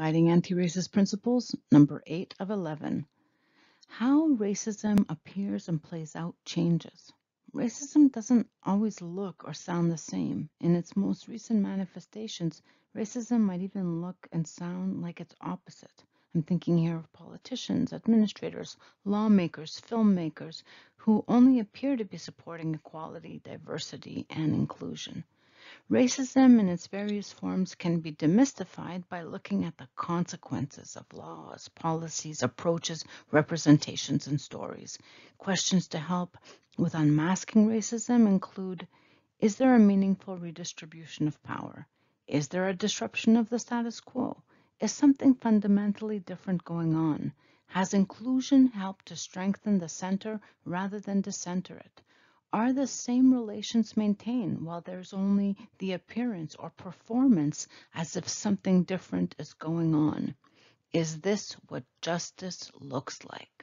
Guiding Anti-Racist Principles, number 8 of 11. How racism appears and plays out changes. Racism doesn't always look or sound the same. In its most recent manifestations, racism might even look and sound like its opposite. I'm thinking here of politicians, administrators, lawmakers, filmmakers, who only appear to be supporting equality, diversity, and inclusion. Racism in its various forms can be demystified by looking at the consequences of laws, policies, approaches, representations, and stories. Questions to help with unmasking racism include Is there a meaningful redistribution of power? Is there a disruption of the status quo? Is something fundamentally different going on? Has inclusion helped to strengthen the center rather than decenter it? Are the same relations maintained while there's only the appearance or performance as if something different is going on? Is this what justice looks like?